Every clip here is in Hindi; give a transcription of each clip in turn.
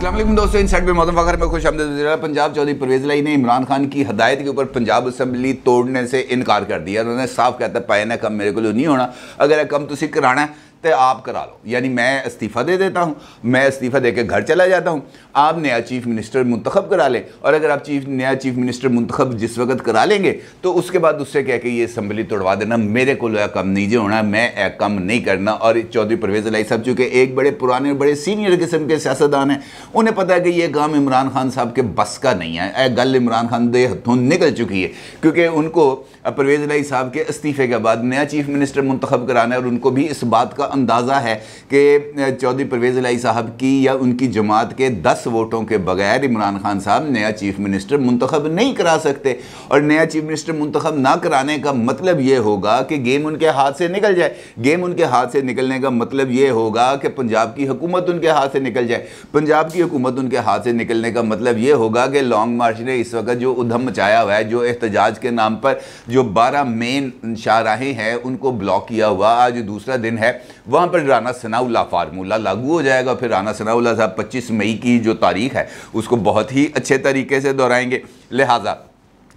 असलम दोस्तों, इन साइड पे मौजूद फखर में खुश आमद पंजाब चौधरी परवेज लाई ने इमरान खान की हदायत के ऊपर पंजाब असम्बली तोड़ने से इनकार कर दिया। उन्होंने साफ़ कहता पाया ना कम मेरे को नहीं होना। अगर कम तुम कराना है। तो आप करा लो। यानी मैं इस्तीफ़ा दे देता हूँ, मैं इस्तीफ़ा दे के घर चला जाता हूँ। आप नया चीफ मिनिस्टर मुंतखब करा लें, और अगर आप चीफ, नया चीफ मिनिस्टर मुंतखब जिस वक्त करा लेंगे तो उसके बाद उससे कह के ये असम्बली तोड़वा देना, मेरे को कम नहीं जो होना, मैं कम नहीं करना। और चौधरी परवेज लाई साहब, चूँकि एक बड़े पुराने और बड़े सीनियर किस्म के सियासतदान हैं, उन्हें पता है कि ये काम इमरान खान साहब के बस का नहीं है। गल इमरान खान दे हथों निकल चुकी है, क्योंकि उनको परवेज लाई साहब के इस्तीफ़े के बाद नया चीफ मिनिस्टर मंतखब कराना है, और उनको भी इस बात का अंदाज़ा है कि चौधरी परवेज़ लाई साहब की या उनकी जमात के दस वोटों के बगैर इमरान खान साहब नया चीफ मिनिस्टर मुंतखब नहीं करा सकते। और नया चीफ मिनिस्टर मुंतखब ना कराने का मतलब ये होगा कि गेम उनके हाथ से निकल जाए। गेम उनके हाथ से निकलने का मतलब ये होगा कि पंजाब की हुकूमत उनके हाथ से निकल जाए। पंजाब की हुकूमत उनके हाथ से निकलने का मतलब ये होगा कि लॉन्ग मार्च ने इस वक्त जो उधम मचाया हुआ है, जो एहतजाज के नाम पर जो बारह मेन शाहराहें हैं, उनको ब्लॉक किया हुआ आज दूसरा दिन है। वहाँ पर राना सनाउल्ला फार्मूला लागू हो जाएगा, फिर राना सनाउल्ला साहब 25 मई की जो तारीख है, उसको बहुत ही अच्छे तरीके से दोहराएँगे। लिहाजा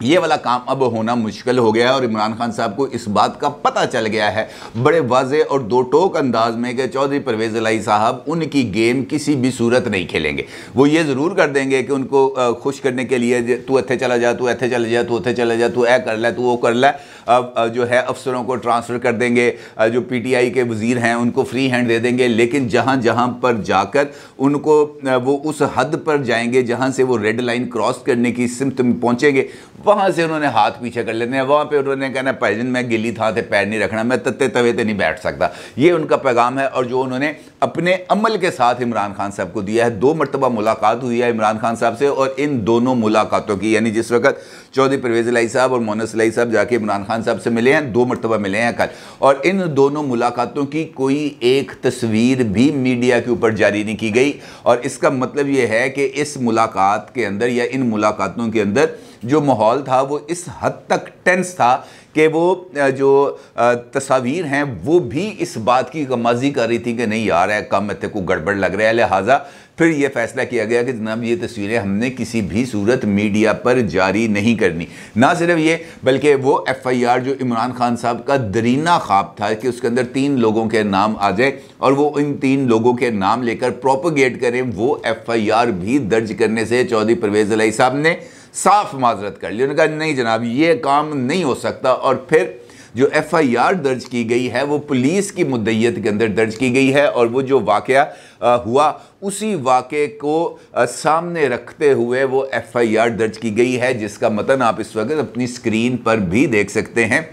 ये वाला काम अब होना मुश्किल हो गया है और इमरान खान साहब को इस बात का पता चल गया है। बड़े वाजे और दो टोक अंदाज में कि चौधरी परवेज लाई साहब उनकी गेम किसी भी सूरत नहीं खेलेंगे। वो ये ज़रूर कर देंगे कि उनको खुश करने के लिए तू इतने चला जा, तू इतने चले जा, तू उतने चला जा, तू ऐ कर ले, तू वो कर ले। जो है अफसरों को ट्रांसफ़र कर देंगे। जो पी टी आई के वज़ीर हैं उनको फ्री हैंड दे देंगे, लेकिन जहाँ जहाँ पर जाकर उनको वो उस हद पर जाएँगे जहाँ से वो रेड लाइन क्रॉस करने की सिमत में पहुँचेंगे। वहाँ से उन्होंने हाथ पीछे कर लेने हैं। वहाँ पे उन्होंने कहना पैजन मैं गिली था थे पैर नहीं रखना, मैं तत्ते तवे ते नहीं बैठ सकता। ये उनका पैगाम है और जो उन्होंने अपने अमल के साथ इमरान खान साहब को दिया है। दो मरतबा मुलाकात हुई है इमरान खान साहब से और इन दोनों मुलाकातों की, यानी जिस वक्त चौधरी परवेज लाई साहब और मोनस लाई साहब जाके इमरान खान साहब से मिले हैं, दो मरतबा मिले हैं कल। और इन दोनों मुलाकातों की कोई एक तस्वीर भी मीडिया के ऊपर जारी नहीं की गई। और इसका मतलब ये है कि इस मुलाकात के अंदर या इन मुलाकातों के अंदर जो माहौल था, वो इस हद तक टेंस था कि वो जो तस्वीर हैं, वो भी इस बात की गमाजी कर रही थी कि नहीं यार है कम इतने को गड़बड़ लग रहा है, लिहाजा फिर ये फैसला किया गया कि जनाब, ये तस्वीरें हमने किसी भी सूरत मीडिया पर जारी नहीं करनी। ना सिर्फ़ ये, बल्कि वो एफ़ आई आर जो इमरान खान साहब का दरीना ख्वाब था कि उसके अंदर तीन लोगों के नाम आ जाए और वो इन तीन लोगों के नाम लेकर प्रोपोगेट करें, वो एफ़ आई आर भी दर्ज करने से चौधरी परवेज़ अलाई साहब ने साफ़ माजरत कर ली उन्होंने कहा, नहीं जनाब, ये काम नहीं हो सकता। और फिर जो एफ़ आई आर दर्ज की गई है, वो पुलिस की मुद्दत के अंदर दर्ज की गई है और वो जो वाक़ हुआ, उसी वाक़े को सामने रखते हुए वो एफ़ आई आर दर्ज की गई है, जिसका मतन आप इस वक्त अपनी स्क्रीन पर भी देख सकते हैं।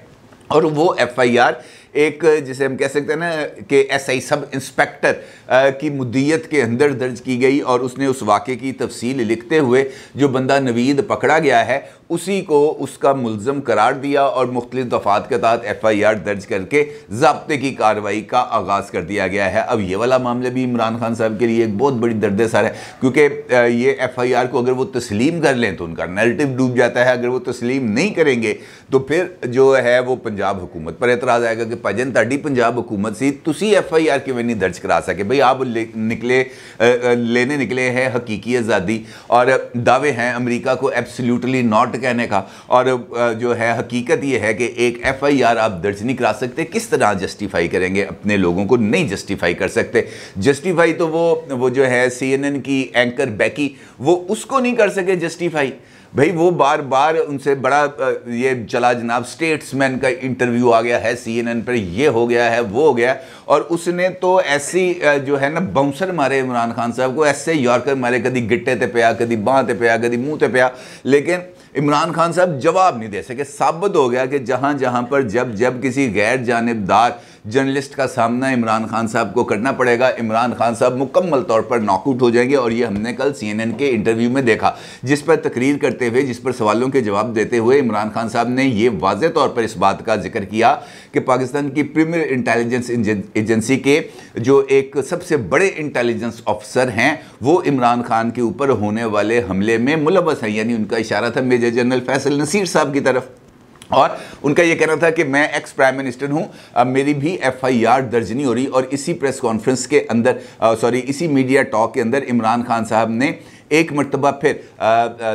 और वो एफ़ आई आर एक, जिसे हम कह सकते हैं ना, कि एस आई सब इंस्पेक्टर की मुद्दत के अंदर दर्ज की गई और उसने उस वाक़े की तफसील लिखते हुए जो बंदा नवीद पकड़ा गया है उसी को उसका मुलजम करार दिया और मुख्तलिफ़ दफ़ात के तहत एफ़ आई आर दर्ज करके जबते की कार्रवाई का आगाज़ कर दिया गया है। अब ये वाला मामला भी इमरान खान साहब के लिए एक बहुत बड़ी दर्द सर है क्योंकि ये एफ़ आई आर को अगर वो तस्लीम कर लें तो उनका नरेटिव डूब जाता है। अगर वो तस्लीम नहीं करेंगे तो फिर जो है वो पंजाब हुकूमत पर एतराज़ आएगा कि भजन ताड़ी पंजाब हुकूमत से तुम एफ़ आई आर क्यों नहीं दर्ज करा सके? भाई आप ले, निकले लेने निकले हैं हकीकी आज़ादी और दावे हैं अमरीका को एब्सोल्युटली नॉट कहने का। और जो है, हकीकत ये है कि एक एफ़ आई आर आप दर्ज नहीं करा सकते। किस तरह जस्टिफाई करेंगे? अपने लोगों को नहीं जस्टिफाई कर सकते। जस्टिफाई तो वो वो जो है सी एन एन की एंकर बैकी वो उसको नहीं कर सके जस्टिफाई भाई, वो बार बार उनसे बड़ा ये चला जनाब स्टेट्समैन का इंटरव्यू आ गया है सीएनएन पर। ये हो गया है, वो हो गया। और उसने तो ऐसी जो है ना बाउंसर मारे इमरान खान साहब को, ऐसे यॉर्कर मारे, कभी गिट्टे ते पिया कभी बाँ ते पिया कभी मुँह ते पिया लेकिन इमरान खान साहब जवाब नहीं दे सके। साबित हो गया कि जहाँ जहाँ पर जब जब किसी गैर जानबदार जर्नलिस्ट का सामना इमरान खान साहब को करना पड़ेगा। इमरान खान साहब मुकम्मल तौर पर नॉकआउट हो जाएँगे और ये हमने कल सीएनएन के इंटरव्यू में देखा, जिस पर तकरीर करते हुए, जिस पर सवालों के जवाब देते हुए इमरान खान साहब ने ये वाज तौर पर इस बात का ज़िक्र किया कि पाकिस्तान की प्रीमियर इंटेलिजेंस एजेंसी के जो एक सबसे बड़े इंटेलिजेंस ऑफिसर हैं, वो इमरान खान के ऊपर होने वाले हमले में मुलवस हैं। यानी उनका इशारा था मेजर जनरल फैसल नसीर साहब की तरफ़। और उनका यह कहना था कि मैं एक्स प्राइम मिनिस्टर हूँ, अब मेरी भी एफआईआर दर्ज नहीं हो रही और इसी प्रेस कॉन्फ्रेंस के अंदर सॉरी इसी मीडिया टॉक के अंदर इमरान खान साहब ने एक मरतबा फिर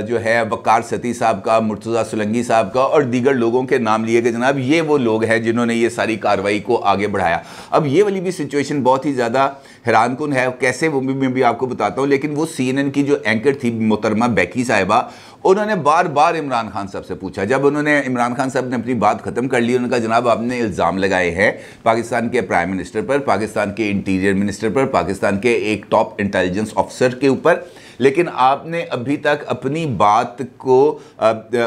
जो है वकार सती साहब का, मुर्तज़ा सुलंगी साहब का और दीगर लोगों के नाम लिए गए जनाब। ये वो लोग हैं जिन्होंने ये सारी कार्रवाई को आगे बढ़ाया। अब ये वाली भी सिचुएशन बहुत ही ज़्यादा हैरान कन है? कैसे वो भी मैं भी आपको बताता हूँ, लेकिन वो सीएनएन की जो एंकर थी मोहतरमा बैकी साहिबा, उन्होंने बार बार इमरान खान साहब से पूछा। जब उन्होंने इमरान खान साहब ने अपनी बात खत्म कर ली, उनका जनाब, आपने इल्ज़ाम लगाए हैं पाकिस्तान के प्राइम मिनिस्टर पर, पाकिस्तान के इंटीरियर मिनिस्टर पर, पाकिस्तान के एक टॉप इंटेलिजेंस ऑफिसर के ऊपर। लेकिन आपने अभी तक अपनी बात को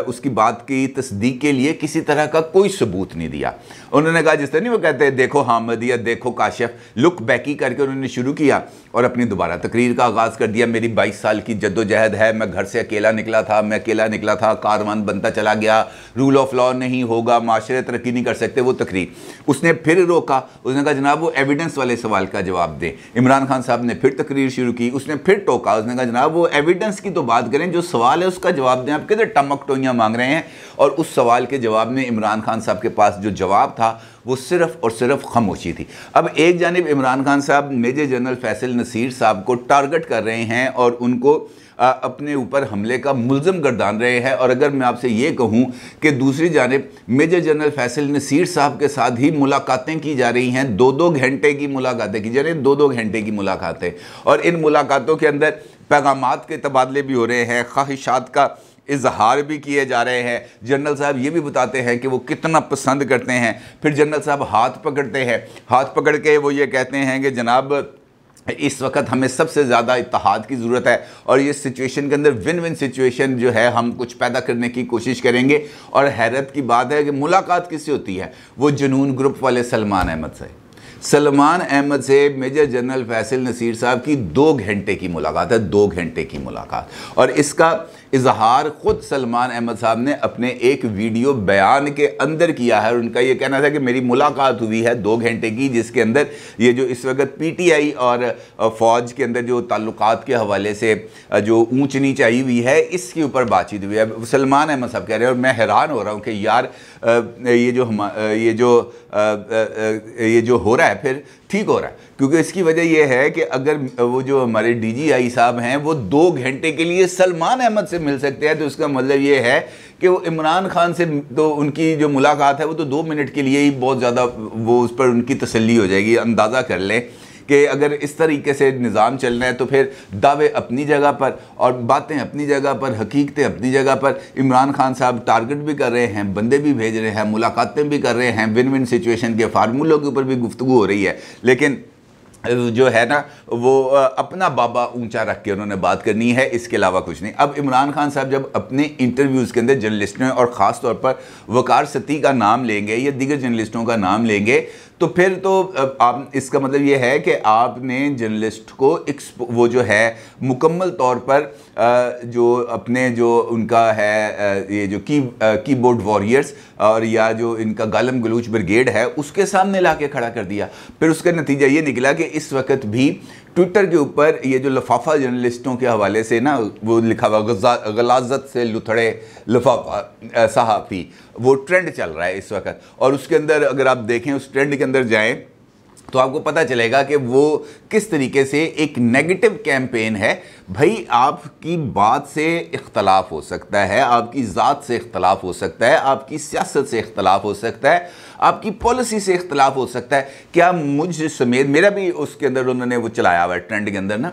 उसकी बात की तस्दीक के लिए किसी तरह का कोई सबूत नहीं दिया। उन्होंने कहा, जिस तरह नहीं वो कहते, देखो हामदिया, देखो काशिफ लुक बैकी करके उन्होंने शुरू किया। और अपनी दोबारा तकरीर का आगाज़ कर दिया। मेरी बाईस साल की जद्दोजहद है। मैं घर से अकेला निकला था, मैं अकेला निकला था। कारवान बनता चला गया। रूल ऑफ़ लॉ नहीं होगा, माशरे तरक्की नहीं कर सकते वो तकरीर। उसने फिर रोका। उसने कहा, जनाब, वो एविडेंस वाले सवाल का जवाब दें। इमरान खान साहब ने फिर तकरीर शुरू की। उसने फिर टोका। उसने कहा, जनाब, वो एविडेंस की तो बात करें। जो सवाल है उसका जवाब दें। आप किधर टमक टोइयाँ मांग रहे हैं? और उस सवाल के जवाब में इमरान खान साहब के पास जो जवाब था वो सिर्फ़ और सिर्फ़ खामोशी थी। अब एक जानब इमरान खान साहब मेजर जनरल फैसल नसीर साहब को टारगेट कर रहे हैं और उनको आ, अपने ऊपर हमले का मुलजम गर्दान रहे हैं। और अगर मैं आपसे ये कहूँ कि दूसरी जानब मेजर जनरल फैसल नसीर साहब के साथ ही मुलाकातें की जा रही हैं दो दो घंटे की मुलाकातें की जा रही हैं दो दो घंटे की मुलाकातें। और इन मुलाकातों के अंदर पैगाम के तबादले भी हो रहे हैं ख्वाहिशात का इजहार भी किए जा रहे हैं। जनरल साहब ये भी बताते हैं कि वो कितना पसंद करते हैं। फिर जनरल साहब हाथ पकड़ते हैं। हाथ पकड़ के वो ये कहते हैं कि जनाब, इस वक्त हमें सबसे ज़्यादा इतिहाद की ज़रूरत है और ये सिचुएशन के अंदर विन विन सिचुएशन जो है, हम कुछ पैदा करने की कोशिश करेंगे। और हैरत की बात है कि मुलाकात किससे होती है? वो जुनून ग्रुप वाले सलमान अहमद से। सलमान अहमद से मेजर जनरल फैसल नसीर साहब की दो घंटे की मुलाकात है, दो घंटे की मुलाकात। और इसका इजहार ख़ुद सलमान अहमद साहब ने अपने एक वीडियो बयान के अंदर किया है और उनका यह कहना था कि मेरी मुलाकात हुई है दो घंटे की, जिसके अंदर ये जो इस वक्त पीटीआई और फ़ौज के अंदर जो ताल्लुकात के हवाले से जो ऊंच नीच आई हुई है, इसके ऊपर बातचीत हुई है। सलमान अहमद साहब कह रहे हैं, और मैं हैरान हो रहा हूँ कि यार ये जो हम ये जो ये जो हो रहा है, फिर ठीक हो रहा है। क्योंकि इसकी वजह यह है कि अगर वो जो हमारे डीजीआई साहब हैं, वो दो घंटे के लिए सलमान अहमद से मिल सकते हैं तो उसका मतलब ये है कि वो इमरान खान से तो उनकी जो मुलाकात है, वो तो दो मिनट के लिए ही बहुत ज़्यादा वो उस पर उनकी तसल्ली हो जाएगी, अंदाज़ा कर लें। कि अगर इस तरीके से निज़ाम चलना है तो फिर दावे अपनी जगह पर और बातें अपनी जगह पर, हकीकतें अपनी जगह पर। इमरान खान साहब टारगेट भी कर रहे हैं, बंदे भी भेज रहे हैं, मुलाकातें भी कर रहे हैं विन विन सिचुएशन के फार्मूलों के ऊपर भी गुफ्तु हो रही है। लेकिन जो है ना, वो अपना बाबा ऊँचा रख के उन्होंने बात करनी है, इसके अलावा कुछ नहीं। अब इमरान खान साहब जब अपने इंटरव्यूज़ के अंदर जर्नलिस्टों और ख़ास तौर पर वकार सती का नाम लेंगे या दीगर जर्नलिस्टों का नाम लेंगे तो फिर तो आप, इसका मतलब ये है कि आपने जर्नलिस्ट को वो जो है, मुकम्मल तौर पर जो अपने जो उनका है ये जो की कीबोर्ड वॉरियर्स और या जो इनका गालम गलूच ब्रिगेड है, उसके सामने ला के खड़ा कर दिया। फिर उसका नतीजा ये निकला कि इस वक्त भी ट्विटर के ऊपर ये जो लफाफा जर्नलिस्टों के हवाले से ना, वो लिखा हुआ गलाजत से लुथड़े लफाफा सहाफ़ी, वो ट्रेंड चल रहा है इस वक्त। और उसके अंदर अगर आप देखें, उस ट्रेंड के अंदर जाएँ तो आपको पता चलेगा कि वो किस तरीके से एक नेगेटिव कैंपेन है। भाई, आपकी बात से इख्तलाफ हो सकता है, आपकी ज़ात से इख्तलाफ हो सकता है, आपकी सियासत से इख्तलाफ हो सकता है। आपकी पॉलिसी से इख्तलाफ हो सकता है। क्या मुझ समेत, मेरा भी उसके अंदर उन्होंने वो चलाया हुआ है ट्रेंड के अंदर ना।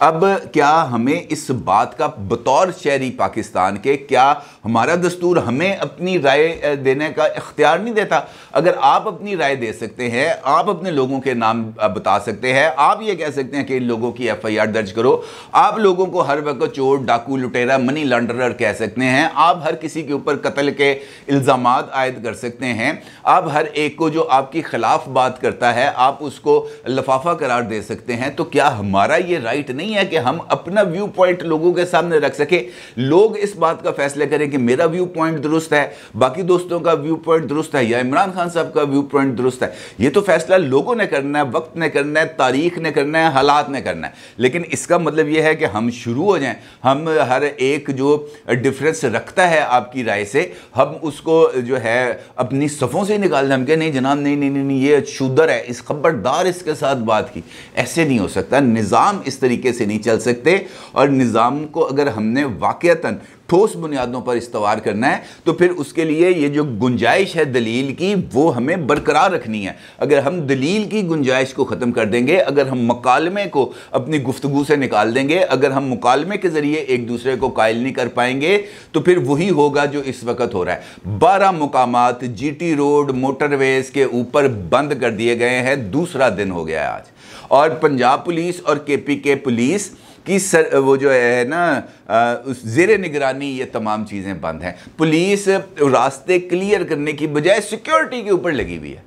अब क्या हमें इस बात का बतौर शहरी पाकिस्तान के क्या हमारा दस्तूर हमें अपनी राय देने का इख्तियार नहीं देता? अगर आप अपनी राय दे सकते हैं, आप अपने लोगों के नाम बता सकते हैं, आप ये कह सकते हैं कि इन लोगों की एफ़ आई आर दर्ज करो। आप लोगों को हर वक्त चोर, डाकू, लुटेरा मनी लॉन्ड्रर कह सकते हैं। आप हर किसी के ऊपर कत्ल के इल्ज़ाम आयद कर सकते हैं। आप हर एक को जो आपके खिलाफ बात करता है, आप उसको लफाफा करार दे सकते हैं। तो क्या हमारा ये राइट नहीं नहीं है कि हम अपना व्यू पॉइंट लोगों के सामने रख सके। लोग इस बात का फैसला करें कि मेरा व्यू पॉइंट दुरुस्त है, बाकी दोस्तों का व्यू पॉइंट दुरुस्त है, या इमरान खान साहब का व्यू पॉइंट दुरुस्त है। ये तो फैसला लोगों ने करना है, वक्त ने करना है, तारीख ने करना है, हालात ने करना है। लेकिन इसका मतलब यह है कि हम शुरू हो जाएँ, हम हर एक जो डिफरेंस रखता है आपकी राय से, हम उसको जो है अपनी सफ़ों से निकाल दें हम कहें, नहीं जनाब नहीं नहीं नहीं, ये शुदर है, इस खबरदार इसके साथ बात की। ऐसे नहीं हो सकता। निज़ाम इस तरीके से नहीं चल सकते। और निज़ाम को अगर हमने वाक़ता ठोस बुनियादों पर इस्तवार करना है तो फिर उसके लिए ये जो गुंजाइश है दलील की, वो हमें बरकरार रखनी है। अगर हम दलील की गुंजाइश को ख़त्म कर देंगे, अगर हम मकालमे को अपनी गुफ्तगु से निकाल देंगे, अगर हम मुकालमे के ज़रिए एक दूसरे को कायल नहीं कर पाएँगे तो फिर वही होगा जो इस वक्त हो रहा है। बारह मुकाम जी टी रोड, मोटरवेज के ऊपर बंद कर दिए गए हैं, दूसरा दिन हो गया है आज। और पंजाब पुलिस और के पी के पुलिस कि सर, वो जो है ना जेर निगरानी, ये तमाम चीज़ें बंद हैं। पुलिस रास्ते क्लियर करने की बजाय सिक्योरिटी के ऊपर लगी हुई है।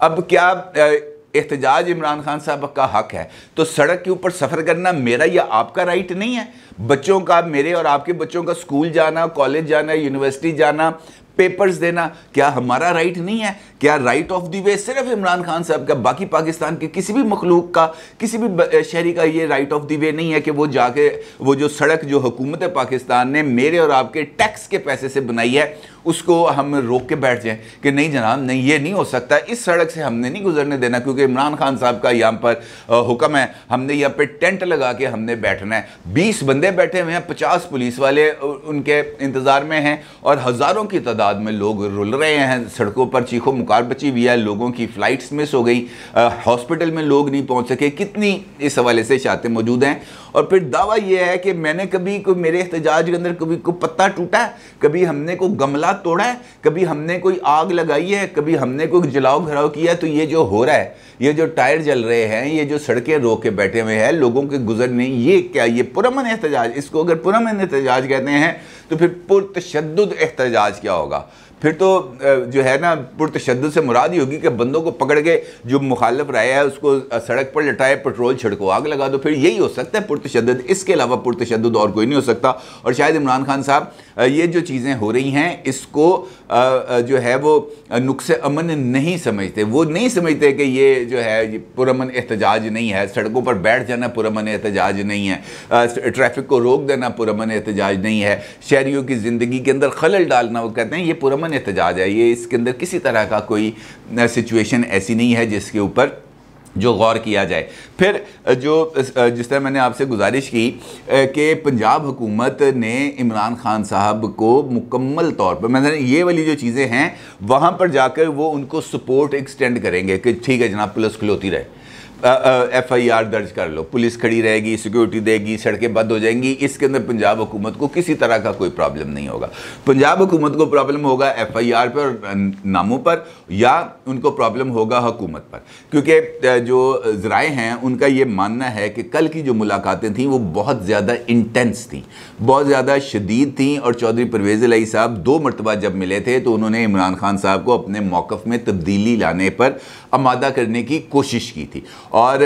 अब क्या एहतजाज इमरान खान साहब का हक है? तो सड़क के ऊपर सफ़र करना मेरा या आपका राइट नहीं है? बच्चों का, मेरे और आपके बच्चों का स्कूल जाना, कॉलेज जाना, यूनिवर्सिटी जाना, पेपर्स देना, क्या हमारा राइट नहीं है? क्या राइट ऑफ़ दी वे सिर्फ़ इमरान खान साहब का, बाकी पाकिस्तान के किसी भी मखलूक का, किसी भी शहरी का ये राइट ऑफ़ दी वे नहीं है कि वो जाके, वो जो सड़क, जो हुकूमत पाकिस्तान ने मेरे और आपके टैक्स के पैसे से बनाई है, उसको हम रोक के बैठ जाएँ कि नहीं जनाब, नहीं, ये नहीं हो सकता, इस सड़क से हमने नहीं गुजरने देना, क्योंकि इमरान खान साहब का यहाँ पर हुक्म है, हमने यहाँ पर टेंट लगा के हमने बैठना है। बीस बंदे बैठे हुए हैं, पचास पुलिस वाले उनके इंतज़ार में हैं, और हज़ारों की तादाद में लोग रुल रहे हैं, सड़कों पर चीखों मुकार बची हुई है, लोगों की फ़्लाइट्स मिस हो गई। हॉस्पिटल में लोग नहीं पहुँच सके। कितनी इस हवाले से शातें मौजूद हैं। और फिर दावा यह है कि मैंने कभी कोई मेरे एहतजाज के अंदर कभी कोई पत्ता टूटा है? कभी हमने कोई गमला तोड़ा है? कभी हमने कोई आग लगाई है? कभी हमने कोई जलाओ घराव किया तो ये जो हो रहा है, ये जो टायर जल रहे हैं, ये जो सड़कें रोक के बैठे हुए हैं, लोगों के गुजरने ये क्या ये पुरमन एहतजाज? इसको अगर पुरमन एहतजाज कहते हैं तो फिर पुरतशद एहतजाज क्या होगा? फिर तो जो है ना पुरतशद से मुराद ही होगी कि बंदों को पकड़ के जो मुखालफ राय है, उसको सड़क पर लटाए, पेट्रोल छिड़को, आग लगा दो। फिर यही हो सकता है पुरतशद इसके अलावा पुरतशद और कोई नहीं हो सकता। और शायद इमरान खान साहब ये जो चीज़ें हो रही हैं, इसको जो है वो नुक्स अमन नहीं समझते। वो नहीं समझते कि ये जो है पुरमन एहतजाज नहीं है। सड़कों पर बैठ जाना पुरमन एहतजाज नहीं है। ट्रैफ़िक को रोक देना पुरमन एहतजाज नहीं है। शहरीों की ज़िंदगी के अंदर खलल डालना, वो कहते हैं, ये पुरमन एहतजाज है। ये इसके अंदर किसी तरह का कोई सिचुएशन ऐसी नहीं है जिसके ऊपर जो गौर किया जाए। फिर, जो, जिस तरह मैंने आपसे गुजारिश की, कि पंजाब हुकूमत ने इमरान खान साहब को मुकम्मल तौर पर, मैंने ये वाली जो चीज़ें हैं, वहाँ पर जाकर वो उनको सपोर्ट एक्सटेंड करेंगे कि, ठीक है जनाब, पुलिस खिलौती रहे। एफ़ आई आर दर्ज कर लो। पुलिस खड़ी रहेगी सिक्योरिटी देगी, सड़कें बंद हो जाएँगी। इसके अंदर पंजाब हुकूमत को किसी तरह का कोई प्रॉब्लम नहीं होगा। पंजाब हुकूमत को प्रॉब्लम होगा एफ़ आई आर पर नामों पर, या उनको प्रॉब्लम होगा हुकूमत पर। क्योंकि जो ज़राए हैं, उनका ये मानना है कि कल की जो मुलाकातें थी, वो बहुत ज़्यादा इंटेंस थी। बहुत ज़्यादा शदीद थी और चौधरी परवेज़ अली साहब दो मरतबा जब मिले थे तो उन्होंने इमरान खान साहब को अपने मौक़ में तब्दीली लाने पर आमादा करने की कोशिश की थी। और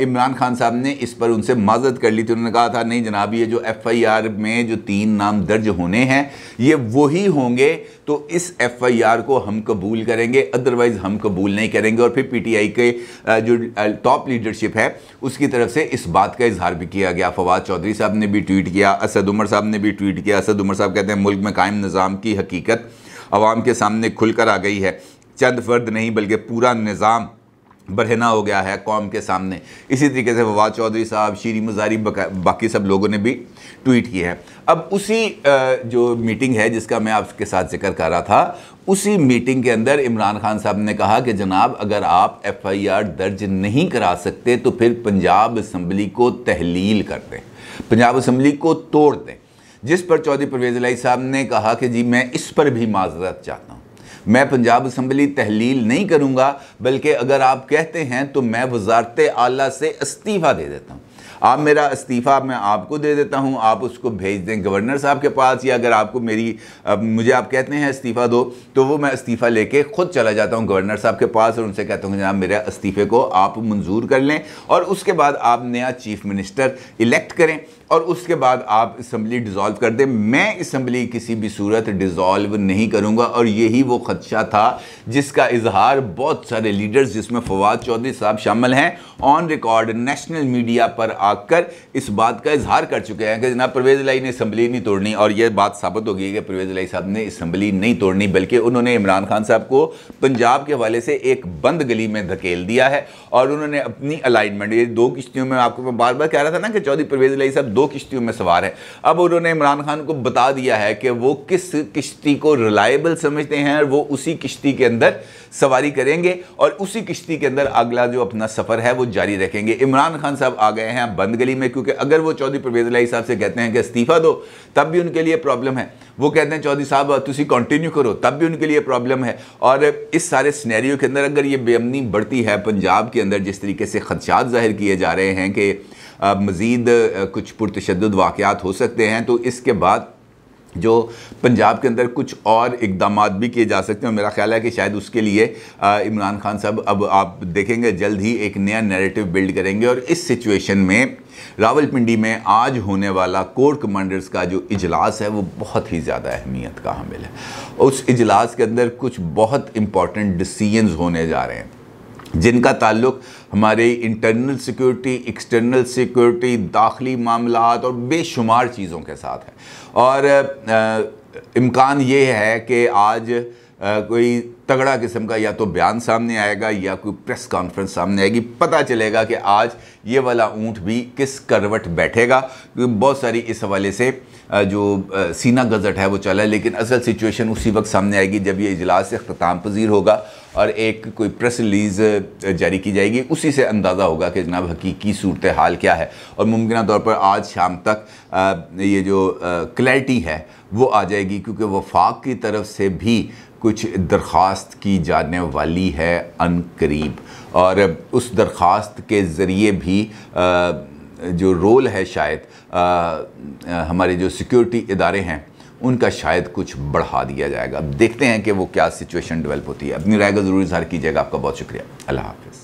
इमरान खान साहब ने इस पर उनसे माजत कर ली थी। उन्होंने कहा था, नहीं जनाब, ये जो एफ़ आई आर में जो तीन नाम दर्ज होने हैं, ये वही होंगे तो इस एफ़ आई आर को हम कबूल करेंगे अदरवाइज़ हम कबूल नहीं करेंगे। और फिर पी टी आई के जो टॉप लीडरशिप है, उसकी तरफ़ से इस बात का इजहार भी किया गया। फवाद चौधरी साहब ने भी ट्वीट किया, असद उमर साहब ने भी ट्वीट किया। असद उमर साहब कहते हैं, मुल्क में कायम निज़ाम की हकीकत आवाम के सामने खुलकर आ गई है। चंद फर्द नहीं, बल्कि पूरा निज़ाम बरहना हो गया है कौम के सामने। इसी तरीके से फवाद चौधरी साहब, शीरी मजारी, बाकी सब लोगों ने भी ट्वीट किया है। अब उसी जो मीटिंग है, जिसका मैं आपके साथ ज़िक्र कर रहा था, उसी मीटिंग के अंदर इमरान खान साहब ने कहा कि जनाब, अगर आप एफ़ आई आर दर्ज नहीं करा सकते तो फिर पंजाब असम्बली को तहलील कर दें। पंजाब असम्बली को तोड़ दें। जिस पर चौधरी परवेज़ लाई साहब ने कहा कि, जी, मैं इस पर भी माजरत चाहता हूँ। मैं पंजाब असम्बली तहलील नहीं करूँगा, बल्कि अगर आप कहते हैं तो मैं वजारत आला से इस्तीफ़ा दे देता हूँ। आप मेरा इस्तीफ़ा मैं आपको दे देता हूँ, आप उसको भेज दें गवर्नर साहब के पास, या अगर आपको मेरी अब मुझे आप कहते हैं इस्तीफ़ा दो तो वो मैं इस्तीफ़ा लेके खुद चला जाता हूँ गवर्नर साहब के पास और उनसे कहता हूँ, जनाब, मेरे इस्तीफ़े को आप मंजूर कर लें। और उसके बाद आप नया चीफ मिनिस्टर इलेक्ट करें और उसके बाद आप इसम्बली डिज़ोल्व कर दें। मैं इसम्बली किसी भी सूरत डिज़ोल्व नहीं करूँगा और यही वो खदशा था जिसका इजहार बहुत सारे लीडर्स, जिसमें फवाद चौधरी साहब शामिल हैं, ऑन रिकॉर्ड नेशनल मीडिया पर आकर इस बात का इजहार कर चुके हैं कि जनाब परवेज़ लाई ने असम्बली नहीं तोड़नी और यह बात साबित हो गई कि परवेज़ लाई साहब ने असम्बली नहीं तोड़नी, बल्कि उन्होंने इमरान खान साहब को पंजाब के हवाले से एक बंद गली में धकेल दिया है और उन्होंने अपनी अलाइनमेंट ये दो किश्तियों में आपको बार बार कह रहा था ना कि चौधरी परवेज़ लाई साहब दो किश्तियों में सवार है। अब उन्होंने इमरान खान को बता दिया है कि वो किस किश्ती को रिलायबल समझते हैं और वो उसी किश्ती के अंदर सवारी करेंगे और उसी किश्ती के अंदर अगला जो अपना सफ़र है वो जारी रखेंगे। इमरान खान साहब आ गए हैं बंद गली में, क्योंकि अगर वो चौधरी परवेज लाई साहब से कहते हैं कि इस्तीफ़ा दो, तब भी उनके लिए प्रॉब्लम है। वो कहते हैं, चौधरी साहब तुम कंटिन्यू करो, तब भी उनके लिए प्रॉब्लम है। और इस सारे स्नैरियो के अंदर अगर ये बेअमनी बढ़ती है, पंजाब के अंदर जिस तरीके से खदशात ज़ाहिर किए जा रहे हैं कि मज़ीद कुछ पुरतशद वाक़ात हो सकते हैं तो इसके बाद जो पंजाब के अंदर कुछ और इकदाम भी किए जा सकते हैं मेरा ख्याल है कि शायद उसके लिए इमरान खान साहब अब आप देखेंगे, जल्द ही एक नया नैरेटिव बिल्ड करेंगे और इस सिचुएशन में रावलपिंडी में आज होने वाला कोर कमांडर्स का जो इजलास है, वो बहुत ही ज़्यादा अहमियत का हामिल है। उस इजलास के अंदर कुछ बहुत इंपॉर्टेंट डिसीजंस होने जा रहे हैं। जिनका ताल्लुक हमारे इंटरनल सिक्योरिटी एक्सटर्नल सिक्योरिटी दाखिली मामला और बेशुमार चीज़ों के साथ है। और इम्कान ये है कि आज आ, कोई तगड़ा किस्म का या तो बयान सामने आएगा या कोई प्रेस कॉन्फ्रेंस सामने आएगी, पता चलेगा कि आज ये वाला ऊँट भी किस करवट बैठेगा। क्योंकि बहुत सारी इस हवाले से जो सीना गज़ट है वो चला है, लेकिन असल सिचुएशन उसी वक्त सामने आएगी जब ये इजलास अख्ताम पजीर होगा और एक कोई प्रेस रिलीज़ जारी की जाएगी। उसी से अंदाज़ा होगा कि जनाब हकीकी सूरत हाल क्या है। और मुमकिन तौर पर आज शाम तक ये जो क्लैरिटी है वो आ जाएगी, क्योंकि वफाक की तरफ़ से भी कुछ दरख्वास्त की जाने वाली है अन करीब और उस दरख्वास्त के ज़रिए भी जो रोल है शायद हमारे जो सिक्योरिटी इदारे हैं, उनका शायद कुछ बढ़ा दिया जाएगा। अब देखते हैं कि वो क्या सिचुएशन डेवलप होती है। अपनी राय का ज़रूर इजहार कीजिएगा। आपका बहुत शुक्रिया। अल्लाह हाफिज़।